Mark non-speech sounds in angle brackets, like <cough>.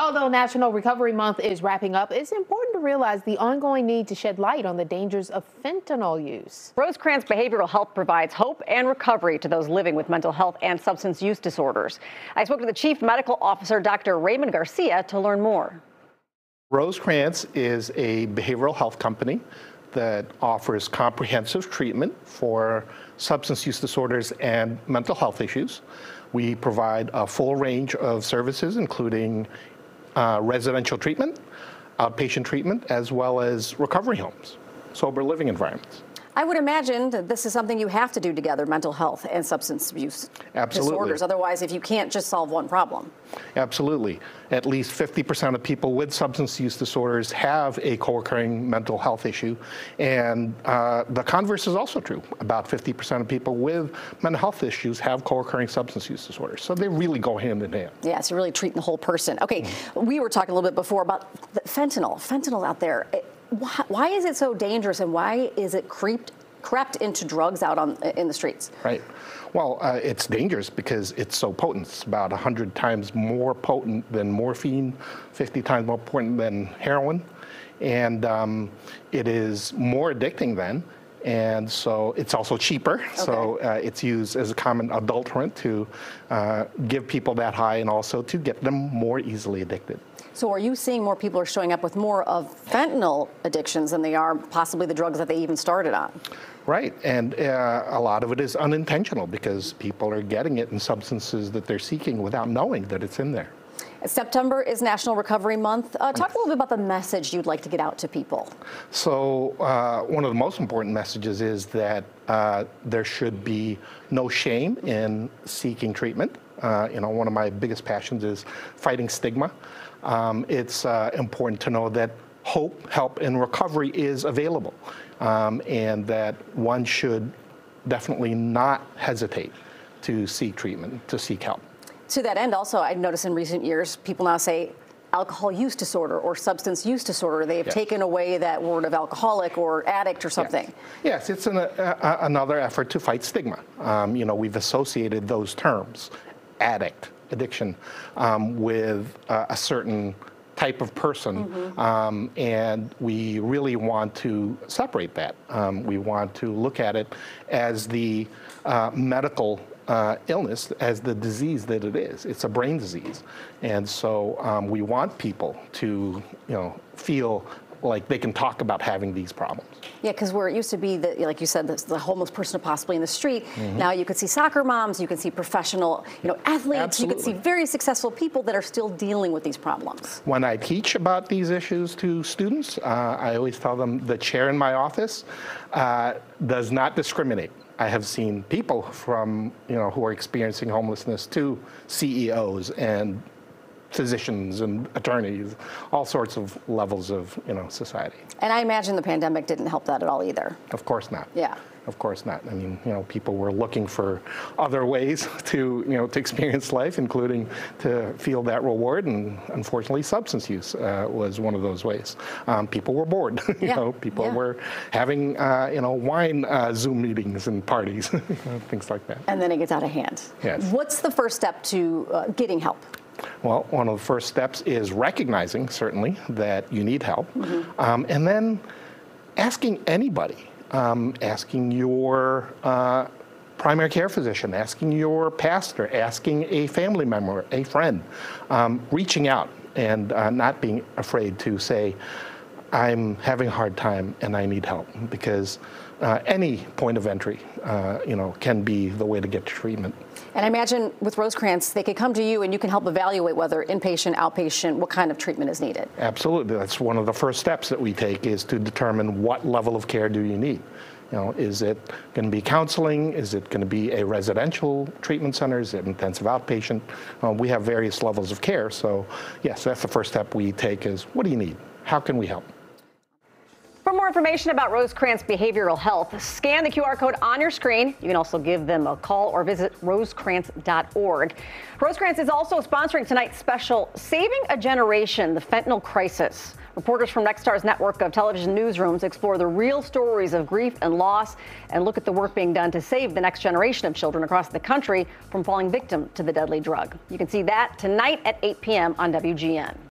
Although National Recovery Month is wrapping up, it's important to realize the ongoing need to shed light on the dangers of fentanyl use. Rosecrance Behavioral Health provides hope and recovery to those living with mental health and substance use disorders. I spoke to the Chief Medical Officer, Dr. Raymond Garcia, to learn more. Rosecrance is a behavioral health company that offers comprehensive treatment for substance use disorders and mental health issues. We provide a full range of services, including uh, residential treatment, outpatient treatment, as well as recovery homes, sober living environments. I would imagine that this is something you have to do together, mental health and substance abuse Absolutely. disorders. Otherwise, if you can't just solve one problem. Absolutely. At least 50% of people with substance use disorders have a co-occurring mental health issue. And uh, the converse is also true. About 50% of people with mental health issues have co-occurring substance use disorders. So they really go hand in hand. Yeah, so you're really treating the whole person. Okay, mm-hmm. we were talking a little bit before about fentanyl. Fentanyl out there. It, why, why is it so dangerous and why is it creeped crept into drugs out on in the streets? Right. Well, uh, it's dangerous because it's so potent. It's about 100 times more potent than morphine, 50 times more potent than heroin, and um, it is more addicting than. And so it's also cheaper. Okay. So uh, it's used as a common adulterant to uh, give people that high and also to get them more easily addicted. So are you seeing more people are showing up with more of fentanyl addictions than they are possibly the drugs that they even started on? Right, and uh, a lot of it is unintentional because people are getting it in substances that they're seeking without knowing that it's in there. September is National Recovery Month. Uh, talk a little bit about the message you'd like to get out to people. So, uh, one of the most important messages is that uh, there should be no shame in seeking treatment. Uh, you know, one of my biggest passions is fighting stigma. Um, it's uh, important to know that hope, help, and recovery is available, um, and that one should definitely not hesitate to seek treatment, to seek help. To that end, also, I've noticed in recent years, people now say alcohol use disorder or substance use disorder. They have yes. taken away that word of alcoholic or addict or something. Yes, yes it's an, uh, another effort to fight stigma. Um, you know, we've associated those terms, addict, addiction, um, with uh, a certain type of person, mm-hmm. um, and we really want to separate that. Um, we want to look at it as the uh, medical uh, illness, as the disease that it is. It's a brain disease, and so um, we want people to, you know, feel like they can talk about having these problems. Yeah, because where it used to be that, like you said, the, the homeless person possibly in the street, mm-hmm. now you could see soccer moms, you can see professional, you know, athletes, Absolutely. you can see very successful people that are still dealing with these problems. When I teach about these issues to students, uh, I always tell them the chair in my office uh, does not discriminate. I have seen people from, you know, who are experiencing homelessness to CEOs and physicians and attorneys, all sorts of levels of you know society. And I imagine the pandemic didn't help that at all either. Of course not. Yeah. Of course not. I mean, you know, people were looking for other ways <laughs> to, you know, to experience life, including to feel that reward. And unfortunately, substance use uh, was one of those ways. Um, people were bored. <laughs> you yeah. know, people yeah. were having, uh, you know, wine uh, Zoom meetings and parties, <laughs> things like that. And then it gets out of hand. Yes. What's the first step to uh, getting help? Well, one of the first steps is recognizing, certainly, that you need help. Mm-hmm. Um, and then asking anybody, um, asking your uh, primary care physician, asking your pastor, asking a family member, a friend, um, reaching out and uh, not being afraid to say, I'm having a hard time and I need help because uh, any point of entry, uh, you know, can be the way to get to treatment. And I imagine with Rosecrance, they could come to you and you can help evaluate whether inpatient, outpatient, what kind of treatment is needed. Absolutely. That's one of the first steps that we take is to determine what level of care do you need. You know, is it going to be counseling? Is it going to be a residential treatment center? Is it intensive outpatient? Uh, we have various levels of care. So, yes, that's the first step we take is what do you need? How can we help? For more information about Rosecrance Behavioral Health, scan the QR code on your screen. You can also give them a call or visit rosecrance.org. Rosecrance is also sponsoring tonight's special Saving a Generation, the Fentanyl Crisis. Reporters from Nexstar's network of television newsrooms explore the real stories of grief and loss and look at the work being done to save the next generation of children across the country from falling victim to the deadly drug. You can see that tonight at 8 p.m. on WGN.